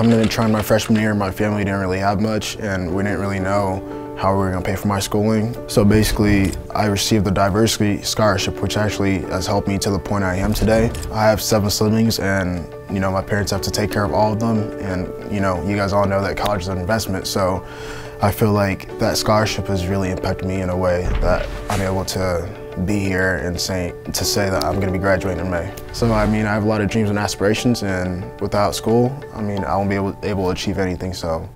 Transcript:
Coming in and Trine my freshman year, my family didn't really have much and we didn't really know how we were gonna pay for my schooling. So basically, I received the diversity scholarship, which actually has helped me to the point I am today. I have seven siblings and you know, my parents have to take care of all of them. And you know, you guys all know that college is an investment. So I feel like that scholarship has really impacted me in a way that I'm able to be here and say, to say that I'm going to be graduating in May. So I mean, I have a lot of dreams and aspirations and without school, I mean, I won't be able, able to achieve anything. So